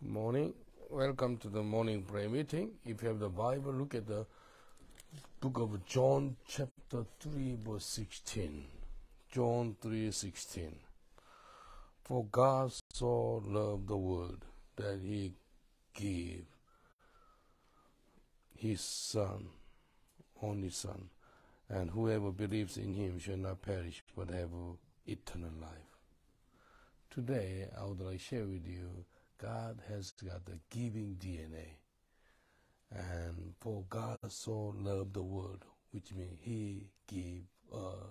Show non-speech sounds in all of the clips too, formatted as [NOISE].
Good morning. Welcome to the morning prayer meeting. If you have the Bible, look at the book of John, chapter 3, verse 16. John 3:16. For God so loved the world that he gave his Son, only Son, and whoever believes in him shall not perish but have eternal life. Today, I would like to share with you God has got the giving DNA. And for God so loved the world, which means He gave uh,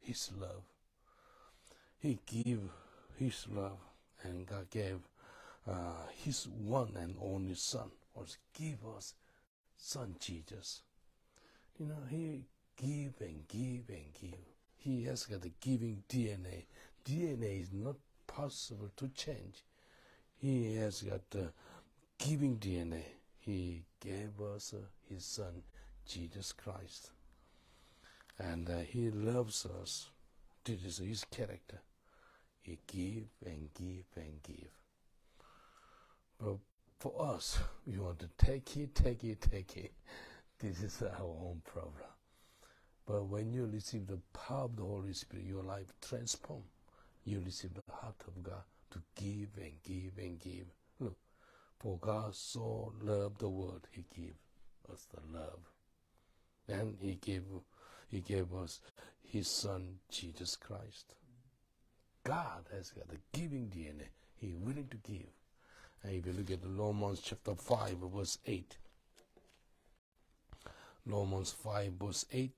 His love. He gave His love, and God gave uh, His one and only Son, or give us Son Jesus. You know, He give and give and give. He has got the giving DNA. DNA is not possible to change. He has got the giving DNA. He gave us uh, His Son, Jesus Christ. And uh, He loves us. This is His character. He give and give and give. But for us, we want to take it, take it, take it. [LAUGHS] This is our own problem. But when you receive the power of the Holy Spirit, your life transform. You receive the heart of God to give and give and give. Look, for God so loved the world, He gave us the love. And He gave He gave us His Son Jesus Christ. God has got the giving DNA. He's willing to give. And if you look at Romans chapter 5, verse 8. Romans 5, verse 8.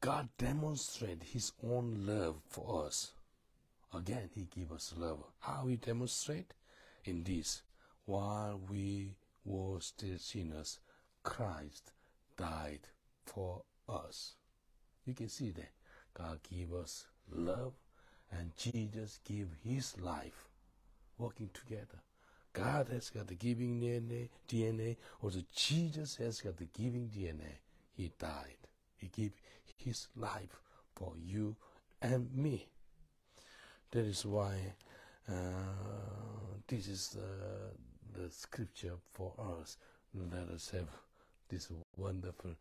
God demonstrated his own love for us Again, he give us love. How he demonstrate? In this, while we were still sinners, Christ died for us. You can see that God give us love and Jesus give his life working together. God has got the giving DNA, DNA, or the Jesus has got the giving DNA. He died. He gave his life for you and me. That is why uh, this is the, the scripture for us. Let us have this wonderful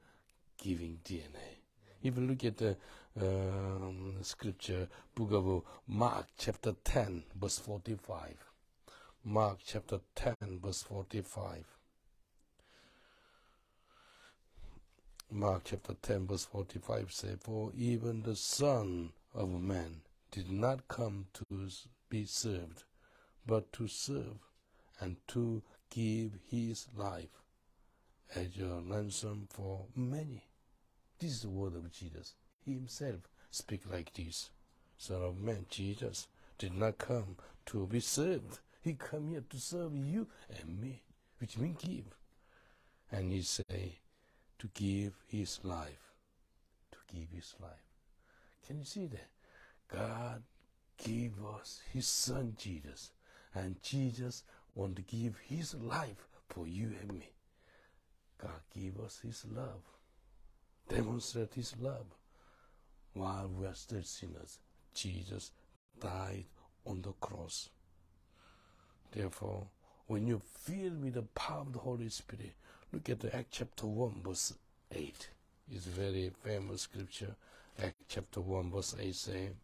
giving DNA. If you look at the um, scripture, book of Mark, chapter 10, verse 45. Mark, chapter 10, verse 45. Mark chapter 10, verse 45 says, For even the Son of Man did not come to be served, but to serve and to give his life as a ransom for many. This is the word of Jesus. He himself speak like this. Son of man, Jesus, did not come to be served. He come here to serve you and me, which means give. And he say, to give his life. To give his life. Can you see that? God gave us his son Jesus. And Jesus want to give his life for you and me. God gave us his love. Demonstrate his love. While we are still sinners, Jesus died on the cross. Therefore, when you feel with the power of the Holy Spirit, look at the Act chapter 1, verse 8. It's a very famous scripture. Act chapter 1, verse 8 saying,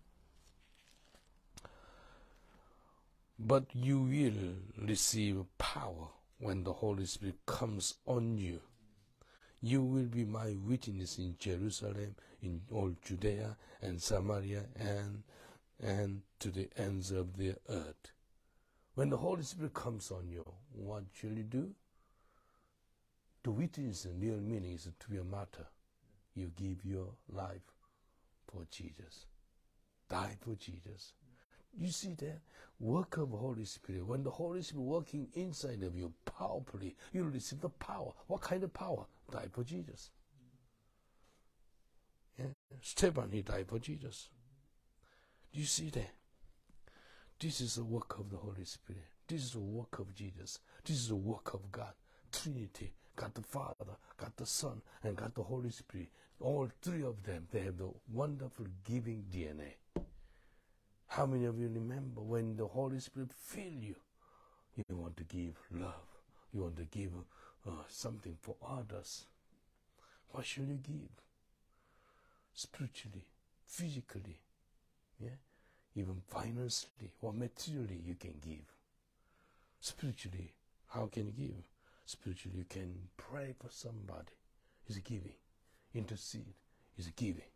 But you will receive power when the Holy Spirit comes on you. You will be my witness in Jerusalem, in all Judea and Samaria, and and to the ends of the earth. When the Holy Spirit comes on you, what shall you do? To witness the real meaning is to be a martyr. You give your life for Jesus. Die for Jesus. You see that work of the Holy Spirit. When the Holy Spirit working inside of you powerfully, you receive the power. What kind of power? Die for Jesus. Yeah. Stephen, he died for Jesus. Do you see that? This is the work of the Holy Spirit. This is the work of Jesus. This is the work of God. Trinity. God the Father, God the Son, and God the Holy Spirit. All three of them, they have the wonderful giving DNA. How many of you remember when the Holy Spirit filled you? You want to give love. You want to give uh, something for others. What should you give? Spiritually, physically, yeah, even financially or materially, you can give. Spiritually, how can you give? Spiritually, you can pray for somebody. Is giving. Intercede is giving.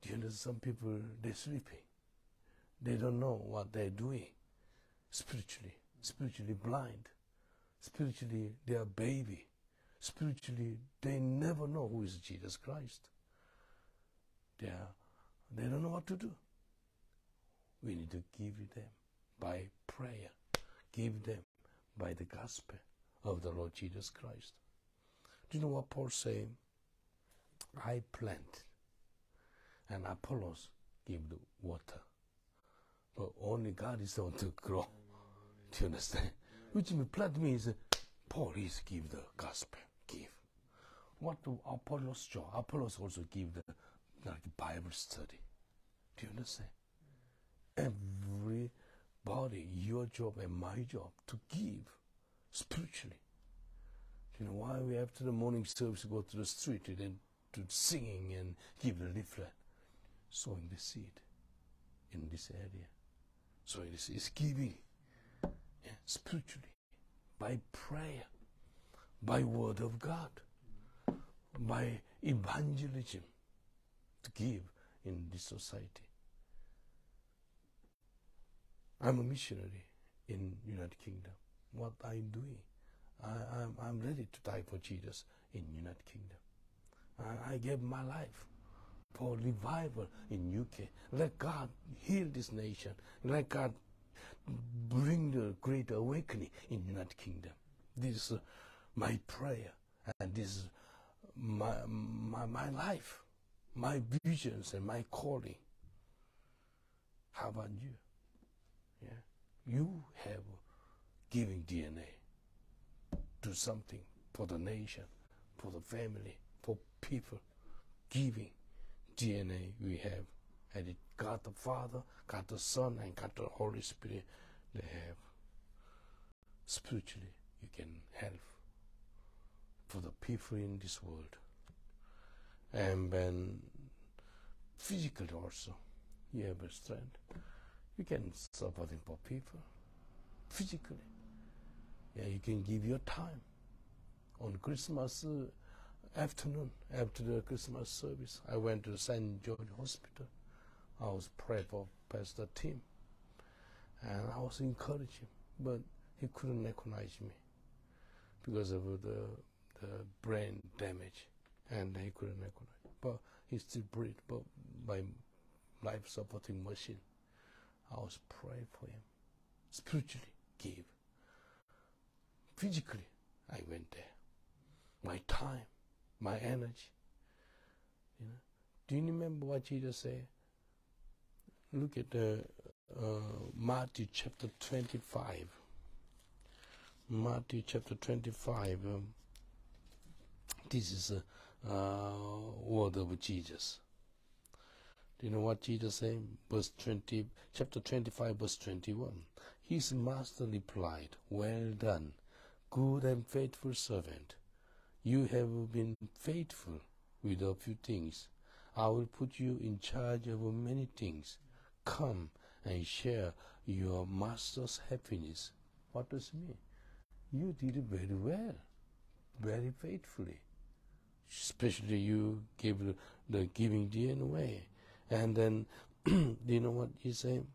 Do you know some people they're sleeping? They don't know what they're doing spiritually, spiritually blind, spiritually they are baby, spiritually they never know who is Jesus Christ. They are, they don't know what to do. We need to give them by prayer, give them by the gospel of the Lord Jesus Christ. Do you know what Paul saying? I plant, and Apollos give the water. But only God is the one to grow. [LAUGHS] Do you understand? Which means plant means Paul is give the gospel, give. What do Apollos job? Apollos also give the like Bible study. Do you understand? Everybody, your job and my job to give spiritually. Do you know why we after the morning service go to the street and then to singing and give the leaflet, sowing the seed in this area. So it is, it's giving yeah, spiritually by prayer, by word of God, by evangelism to give in this society. I'm a missionary in United Kingdom. What I'm doing, I, am ready to die for Jesus in United Kingdom. I, I gave my life for revival in UK. Let God heal this nation. Let God bring the great awakening in United Kingdom. This is my prayer, and this is my, my, my life, my visions, and my calling. How about you? Yeah, you have giving DNA. Do something for the nation, for the family, for people. Giving DNA we have. And it God the Father, God the Son, and God the Holy Spirit, they have. Spiritually, you can help for the people in this world. And then physically also, you have a strength. You can support supporting for people physically. Yeah, you can give your time on Christmas. Uh, afternoon after the Christmas service, I went to St. George Hospital. I was praying for Pastor Tim, and I was encouraging, him, but he couldn't recognize me because of the the brain damage, and he couldn't recognize. Me. But he still breathed, but by life supporting machine. I was praying for him, spiritually give. Physically, I went there. My time my energy. You know, do you remember what Jesus said? Look at the uh, Matthew chapter twenty-five. Matthew chapter twenty-five. Um, this is a uh, word of Jesus. Do you know what Jesus said? Verse 20, chapter 25, verse 21. His master replied, Well done, good and faithful servant. You have been faithful with a few things. I will put you in charge of many things. Come and share your master's happiness. What does it mean? You did it very well, very faithfully. Especially you gave the, the giving DNA away. And then, [CLEARS THROAT] do you know what he said?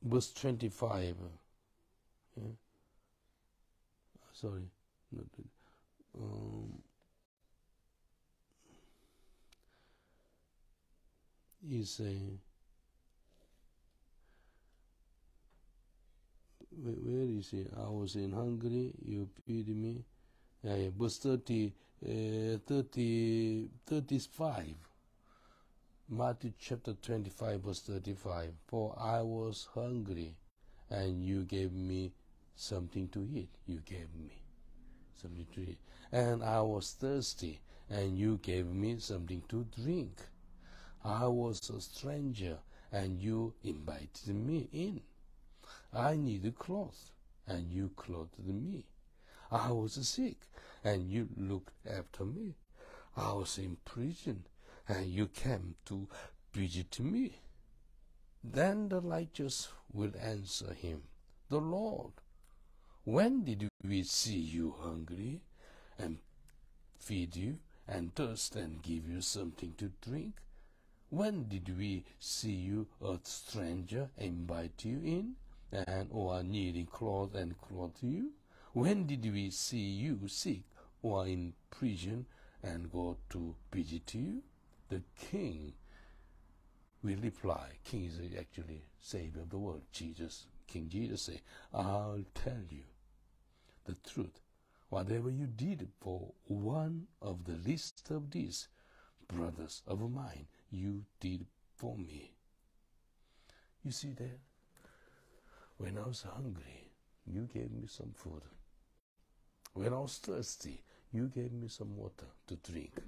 Verse 25. Yeah sorry not um, is a where is he? I was in hungry, you feed me. Yeah, yeah, verse 30, uh, 30, 35. Matthew chapter 25, verse 35. For I was hungry, and you gave me something to eat. You gave me something to eat. And I was thirsty, and you gave me something to drink. I was a stranger, and you invited me in. I needed clothes, and you clothed me. I was sick, and you looked after me. I was in prison, and you came to visit me. Then the righteous will answer him, The Lord, when did we see you hungry and feed you, and thirst and give you something to drink? When did we see you a stranger and invite you in, and or needing clothes and clothe you? When did we see you sick or in prison and go to visit you? The king will reply. King is actually Savior of the world, Jesus. King Jesus say, I'll tell you the truth. Whatever you did for one of the least of these brothers of mine, you did for me. You see there? When I was hungry, you gave me some food. When I was thirsty, you gave me some water to drink.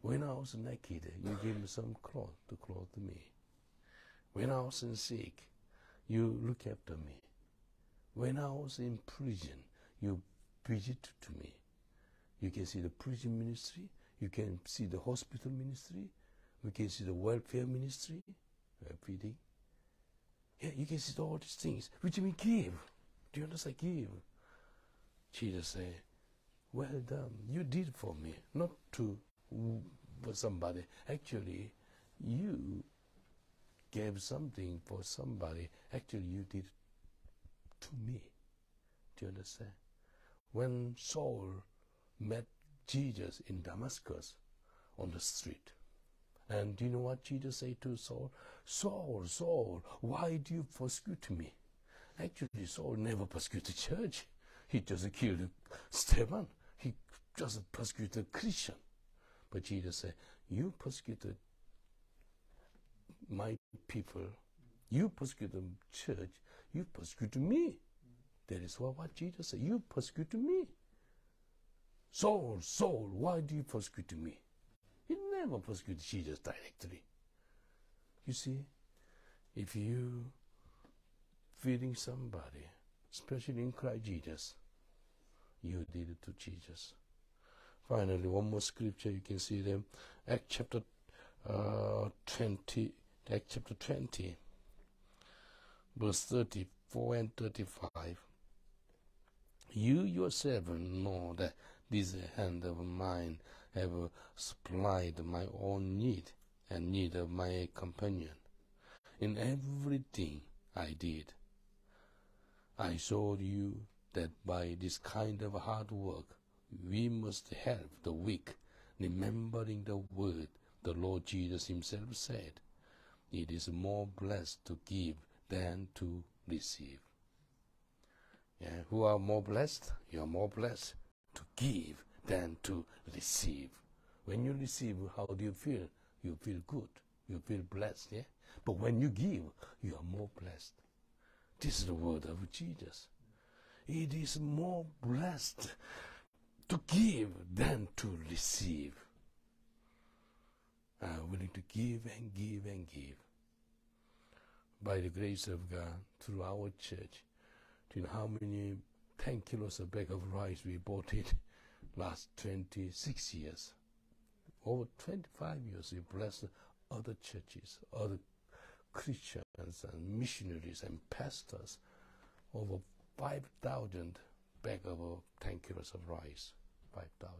When I was naked, you gave me some cloth to clothe me. When I was sick, you looked after me. When I was in prison, you visit to me. You can see the prison ministry. You can see the hospital ministry. We can see the welfare ministry, feeding. Yeah, you can see all these things, which mean give. Do you understand? Give. Jesus said, Well done. You did for me, not to for somebody. Actually, you gave something for somebody. Actually, you did to me. Do you understand? When Saul met Jesus in Damascus on the street, and do you know what Jesus said to Saul? Saul, Saul, why do you persecute me? Actually, Saul never persecuted the church. He just killed Stephen. He just persecuted Christian. But Jesus said, You persecuted my people. You persecuted the church. You persecuted me. That is what, what Jesus said. You persecuted me. Saul, Saul, why do you persecute me? He never persecuted Jesus directly. You see, if you feeding somebody, especially in Christ Jesus, you did it to Jesus. Finally, one more scripture you can see them. Act chapter uh, 20, Act chapter 20, verse 34 and 35. You yourself know that this hand of mine have supplied my own need and need of my companion. In everything I did, I showed you that by this kind of hard work, we must help the weak, remembering the word the Lord Jesus Himself said, It is more blessed to give than to receive. Yeah, who are more blessed? You are more blessed to give than to receive. When you receive, how do you feel? You feel good. You feel blessed, yeah? But when you give, you are more blessed. This is the word of Jesus. It is more blessed to give than to receive. I'm willing to give and give and give. By the grace of God, through our church, do how many 10 kilos of bag of rice we bought it [LAUGHS] last 26 years? Over 25 years, we blessed other churches, other Christians and missionaries and pastors. Over 5,000 bag of 10 kilos of rice. 5,000.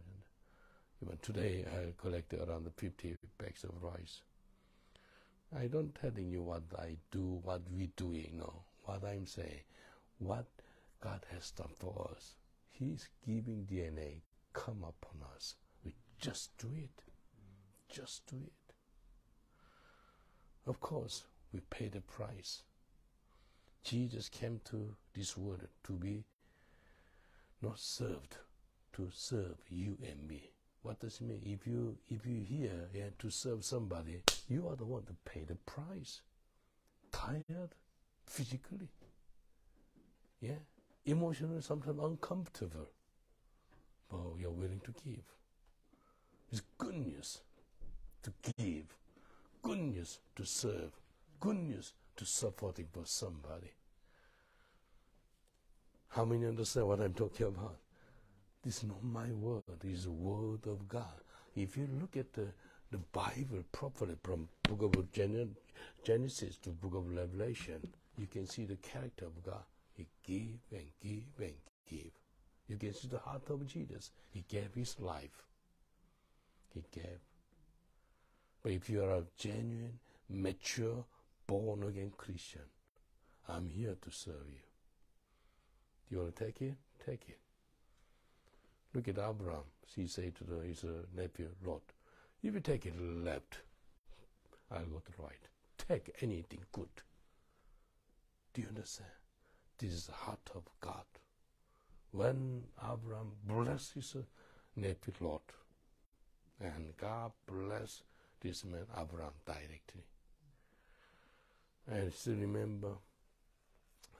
Even today, I collected around 50 bags of rice. I don't telling you what I do, what we doing, know. What I'm saying, what God has done for us. He's giving DNA come upon us. We just do it. Just do it. Of course, we pay the price. Jesus came to this world to be not served, to serve you and me. What does it mean? If you if you here yeah, to serve somebody, you are the one to pay the price. Tired, physically, yeah, emotionally, sometimes uncomfortable, but you're willing to give. It's good news to give, good news to serve, good news to supporting for somebody. How many understand what I'm talking about? This is not my word, it is the word of God. If you look at the, the Bible properly from book of Genesis to book of Revelation, you can see the character of God. He gave and gave and gave. You can see the heart of Jesus. He gave his life. He gave. But if you are a genuine, mature, born again Christian, I'm here to serve you. Do you want to take it? Take it. Look at Abraham. He said to his uh, nephew, Lot, if you take it left, I'll go to right. Take anything good. Do you understand? This is the heart of God. When Abraham blessed his uh, nephew Lot, and God blessed this man Abraham directly. I still remember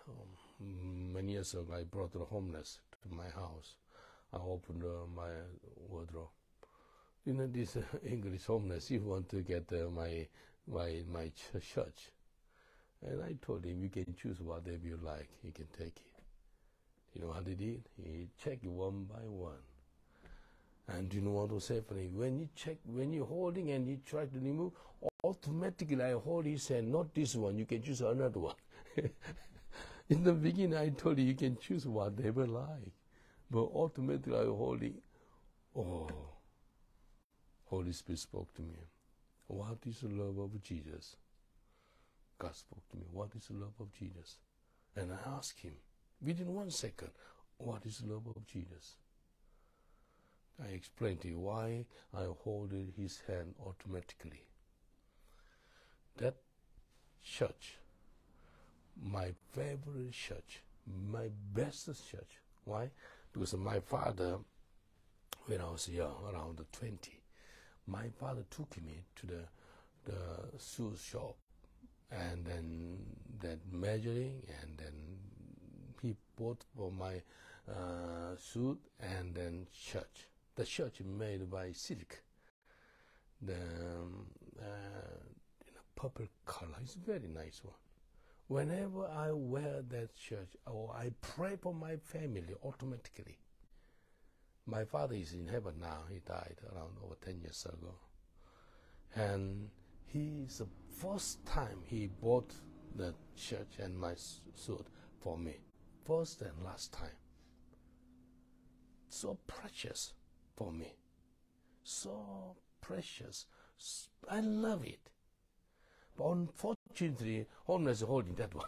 um, many years ago I brought the homeless to my house. I opened uh, my wardrobe. You know, this uh, [LAUGHS] English homeless, you want to get uh, my, my, my ch- church. And I told him, you can choose whatever you like, you can take it. You know what he did? He checked one by one. And you know what was happening? When you check, when you're holding and you try to remove, automatically I hold his hand, not this one, you can choose another one. [LAUGHS] In the beginning, I told you, you can choose whatever like. But ultimately, I holding, oh, Holy Spirit spoke to me. What is the love of Jesus? God spoke to me. What is the love of Jesus? And I asked him, within one second, what is the love of Jesus? I explained to you why I hold his hand automatically. That church, my favorite church, my best church. Why? Because my father, when I was young, around 20, my father took me to the the shoe shop and then that measuring and then he bought for my uh, suit and then shirt. The shirt made by silk. The um, uh, purple color. It's a very nice one. Whenever I wear that shirt or I pray for my family automatically. My father is in heaven now. He died around over 10 years ago. And he is the first time he bought the shirt and my suit for me. First and last time. So precious for me. So precious. I love it. But unfortunately, is holding that one.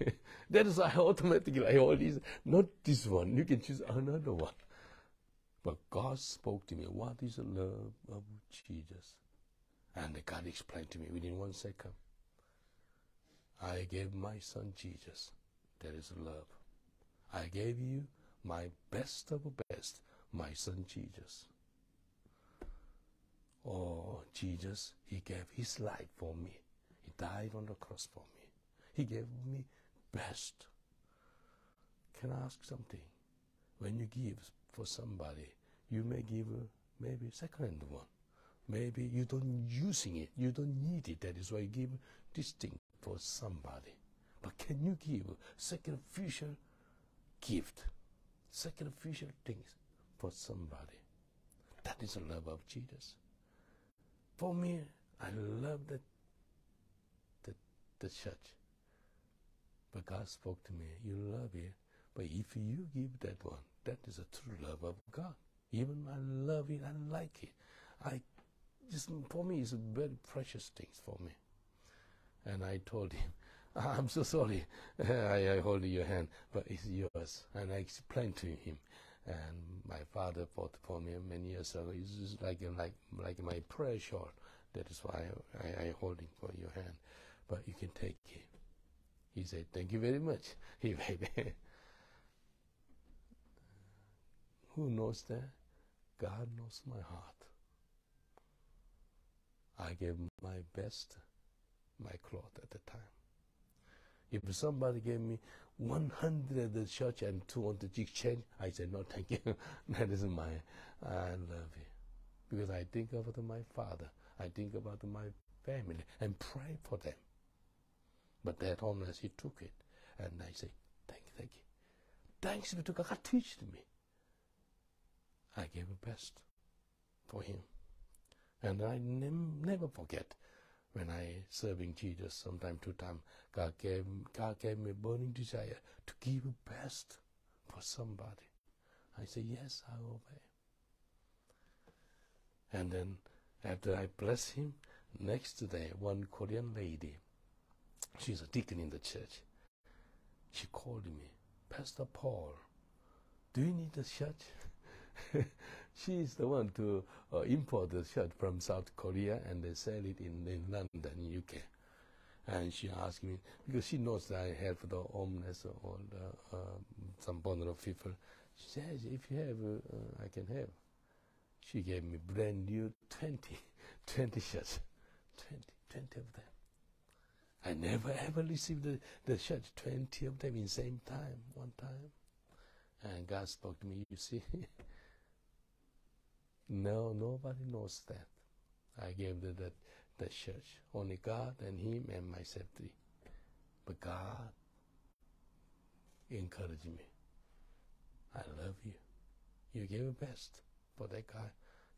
[LAUGHS] that is why automatically I hold this, not this one. You can choose another one. But God spoke to me, what is the love of Jesus? And God explained to me within one second. I gave my son Jesus. That is love. I gave you my best of best, my son Jesus. Oh, Jesus, he gave his life for me. He died on the cross for me. He gave me best. Can I ask something? When you give for somebody, you may give maybe second one. Maybe you don't using it, you don't need it. That is why you give this thing for somebody. But can you give sacrificial gift, sacrificial things for somebody? That is the love of Jesus. For me, I love that the, the church. But God spoke to me, you love it. But if you give that one, that is a true love of God. Even I love it, I like it. I just for me it's very precious things for me. And I told him, [LAUGHS] I'm so sorry. [LAUGHS] I, I hold your hand, but it's yours. And I explained to him. And my father fought for me many years ago. It's just like like like my prayer shawl. That is why I, I hold it for your hand. But you can take it. He said, Thank you very much. [LAUGHS] He made Who knows that? God knows my heart. I gave my best, my cloth at the time. If somebody gave me 100 at the church and 200 exchange, I said, no, thank you. [LAUGHS] that is my, I love it. Because I think about my father. I think about my family and pray for them. But that homeless, he took it. And I say, thank you, thank you. Thanks be to God, God teached me. I gave the best for him. And I ne- never forget when I serving Jesus sometime two time, God gave God gave me a burning desire to give best for somebody. I say, Yes, I obey. And then after I bless him, next day one Korean lady, she's a deacon in the church, she called me, Pastor Paul, do you need a church? [LAUGHS] she is the one to uh, import the shirt from South Korea and they sell it in, in London, UK. And she asked me, because she knows that I help the homeless or the, uh, some vulnerable people. She says, if you have, uh, I can have. She gave me brand new 20, [LAUGHS] 20 shirts. 20, 20 of them. I never ever received the, the shirt, 20 of them in same time, one time. And God spoke to me, you see. [LAUGHS] no, nobody knows that. I gave the, the, the church. Only God and Him and myself three. But God encouraged me. I love you. You gave your best for that guy.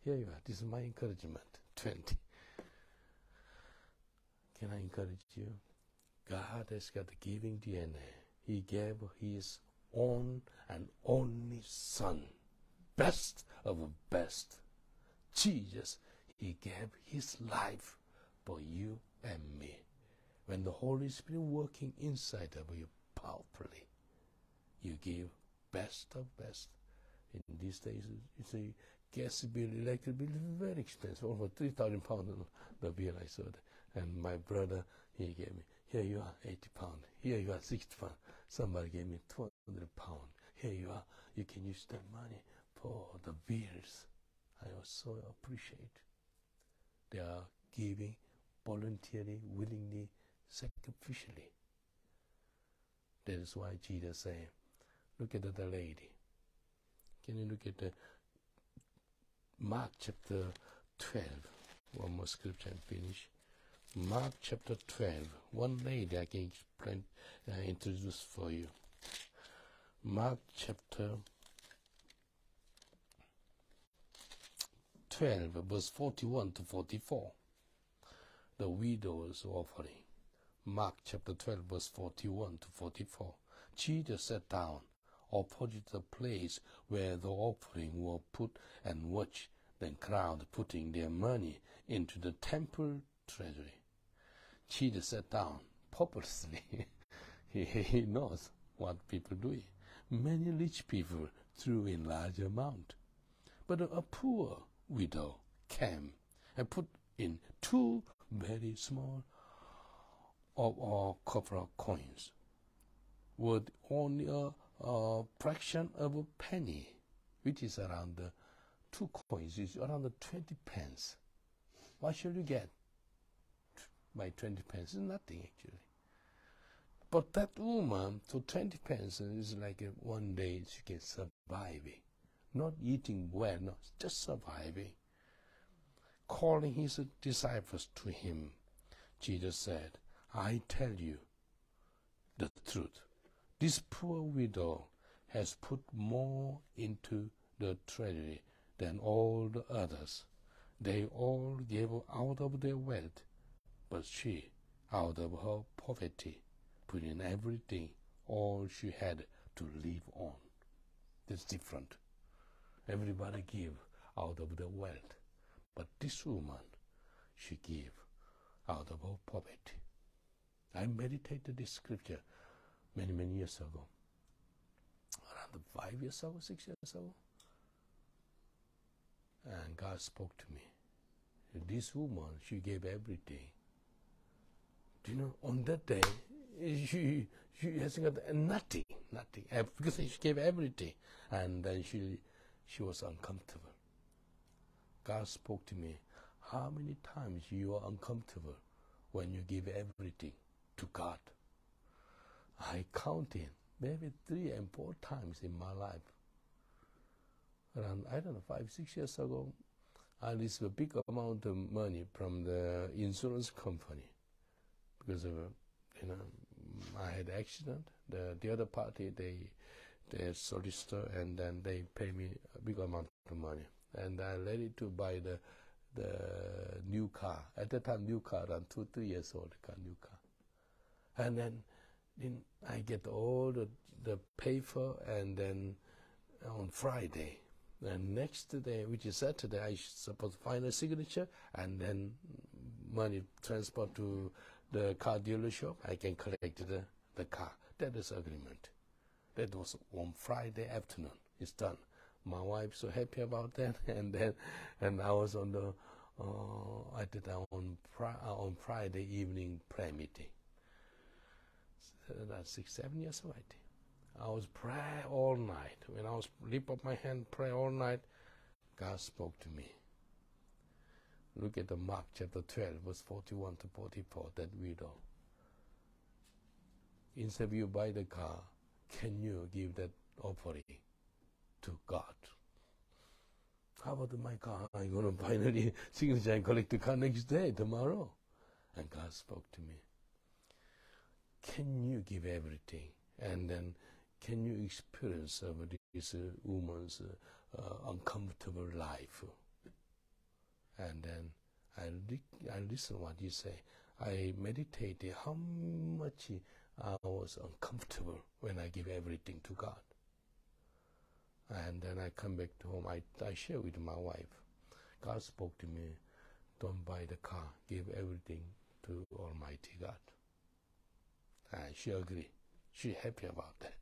Here you are. This is my encouragement. [LAUGHS] 20. Can I encourage you? God has got the giving DNA. He gave His own and only Son, best of best. Jesus, He gave His life for you and me. When the Holy Spirit working inside of you powerfully, you give best of best. In these days, you see, gas bill, electric bill is very expensive, over 3,000 pounds the bill I saw. And my brother, he gave me, here you are, 80 pounds. Here you are, 60 pounds. Somebody gave me 200 pounds. Here you are, you can use that money for the bills. I also appreciate. They are giving voluntarily, willingly, sacrificially. That is why Jesus said, look at the lady. Can you look at the Mark chapter 12? One more scripture and finish. Mark chapter 12. One lady I can explain, uh, introduce for you. Mark chapter 12, verse 41 to 44. The widow's offering. Mark chapter 12, verse 41 to 44. Jesus sat down opposite the place where the offering were put and watched the crowd putting their money into the temple treasury. Jesus sat down [LAUGHS] purposely. he, knows what people do. Many rich people threw in large amount. But a poor widow came and put in two very small of our copper coins worth only a, a, fraction of a penny, which is around the two coins, is around 20 pence. What should you get? By 20 pence is nothing actually. But that woman, to 20 pence is like one day she can surviving. Not eating well, no, just surviving. Calling his disciples to him, Jesus said, I tell you the truth. This poor widow has put more into the treasury than all the others. They all gave out of their wealth, but she, out of her poverty, put in everything, all she had to live on. That's different. Everybody give out of their wealth, but this woman, she gave out of her poverty. I meditated this scripture many, many years ago. Around five years ago, six years ago. And God spoke to me. This woman, she gave everything. Do you know, on that day, she, she hasn't got nothing, nothing, because she gave everything. And then she, she was uncomfortable. God spoke to me, how many times you are uncomfortable when you give everything to God? I counted maybe three and four times in my life. Around, I don't know, five, six years ago, I received a big amount of money from the insurance company because of, you know, I had accident. The the other party they they solicitor and then they pay me a big amount of money, and I ready to buy the the new car. At that time, new car, around two three years old car, new car, and then I get all the the paper and then on Friday. And next day, which is Saturday, I supposed to find a signature and then money transport to the car dealership. I can collect the, the car. That is agreement. That was on Friday afternoon. It's done. My wife so happy about that, [LAUGHS] and then, and I was on the, uh, I did on uh, on Friday evening prayer meeting. That's six, seven years old. I was pray all night. When I was lift up my hand, pray all night, God spoke to me. Look at the Mark chapter 12, verse 41 to 44, that widow. You buy the car, can you give that offering to God? How about my car? I'm going to finally [LAUGHS] signature and collect the car next day, tomorrow. And God spoke to me. Can you give everything? And then can you experience of this uh, woman's uh, uh, uncomfortable life? And then I, I listen what you say. I meditate how much I was uncomfortable when I give everything to God. And then I come back to home. I, I share with my wife. God spoke to me, don't buy the car, give everything to Almighty God. And she agree. She happy about that.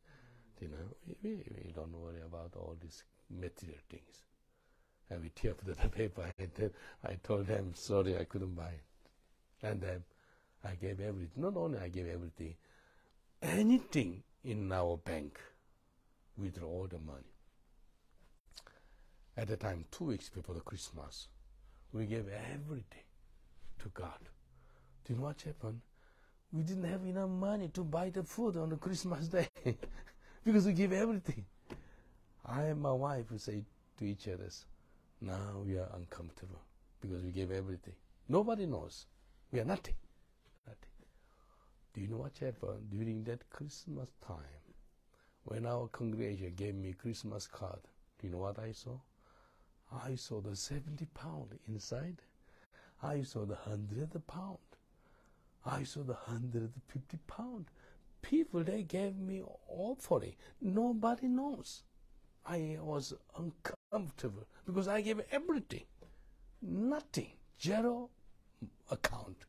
You know, we, we don't worry about all these material things. And we tear up the [LAUGHS] paper. And then I told them, sorry, I couldn't buy it. And then I gave everything. Not only I gave everything, anything in our bank, withdraw all the money. At the time, two weeks before the Christmas, we gave everything to God. Do you know what happened? We didn't have enough money to buy the food on the Christmas [LAUGHS] day [LAUGHS] because we gave everything. I and my wife would say to each other, now we are uncomfortable because we gave everything. Nobody knows. We are. Nothing. Do you know what happened during that Christmas time? When our congregation gave me Christmas card, do you know what I saw? I saw the 70 pound inside. I saw the 100 pound. I saw the 150 pound. People, they gave me offering. Nobody knows. I was uncomfortable because I gave everything. Nothing. Zero account.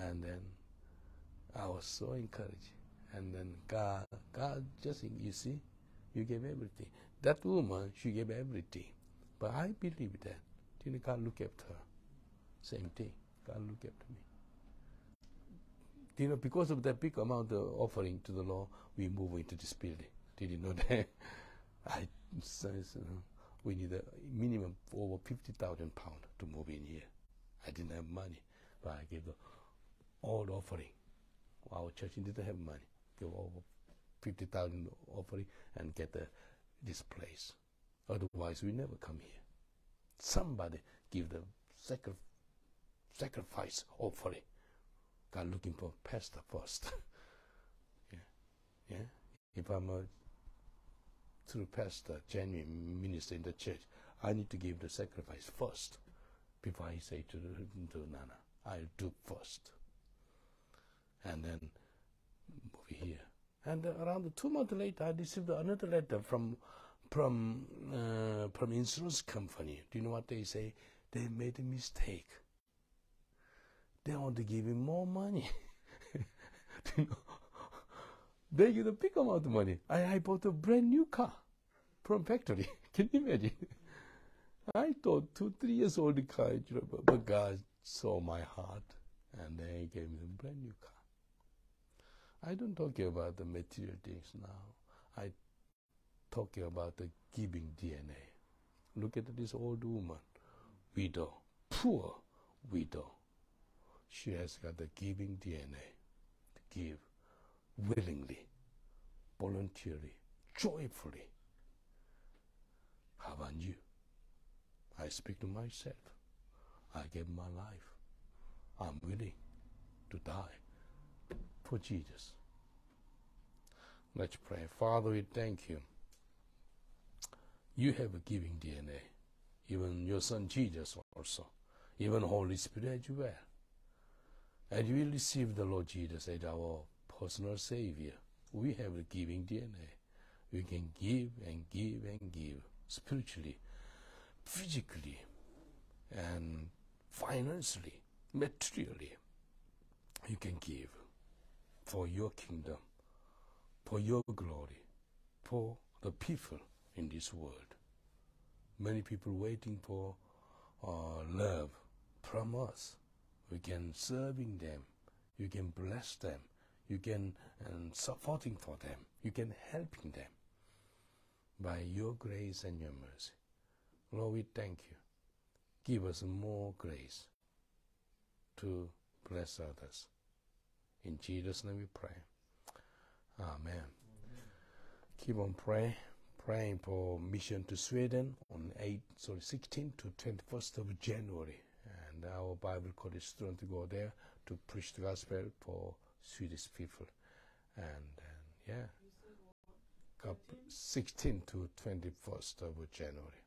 And then I was so encouraged. And then God, God just, you see, you gave everything. That woman, she gave everything. But I believe that. Didn't God look after her? Same thing. God looked after me. You know, because of that big amount of offering to the Lord, we move into this building. Did you know that? [LAUGHS] I says, uh, we need a minimum over 50,000 pounds to move in here. I didn't have money, but I gave the all offering. Our church didn't have money. Give over 50,000 offering and get the, this place. Otherwise, we never come here. Somebody give the sacri- sacrifice offering. God looking for pastor first. [LAUGHS] yeah, yeah. If I'm a true pastor, genuine minister in the church, I need to give the sacrifice first before I say to, to Nana, I'll do first. And then over here. And around two months later, I received another letter from from uh, from insurance company. Do you know what they say? They made a mistake. They want to give him more money. [LAUGHS] You know? They get a big amount of money. I, I bought a brand new car from factory. [LAUGHS] Can you imagine? I thought two, three years old car, but God saw my heart and they gave me a brand new car. I don't talk about the material things now. I talking about the giving DNA. Look at this old woman, widow, poor widow. She has got the giving DNA to give willingly, voluntarily, joyfully. How about you? I speak to myself. I give my life. I'm willing. to die for Jesus. Let's pray. Father, we thank you. You have a giving DNA. Even your son Jesus also. Even Holy Spirit as well. And we receive the Lord Jesus as our personal Savior. We have a giving DNA. We can give and give and give spiritually, physically, and financially, materially. You can give for your kingdom, for your glory, for the people in this world. Many people waiting for uh, love from us. We can serving them. You can bless them. You can and supporting for them. You can helping them by your grace and your mercy. Lord, we thank you. Give us more grace to bless others. In Jesus' name we pray. Amen. Keep on praying, praying for mission to Sweden on 8, sorry, 16 to 21st of January. And our Bible college students to go there to preach the gospel for Swedish people. And, yeah, 16 to 21st of January.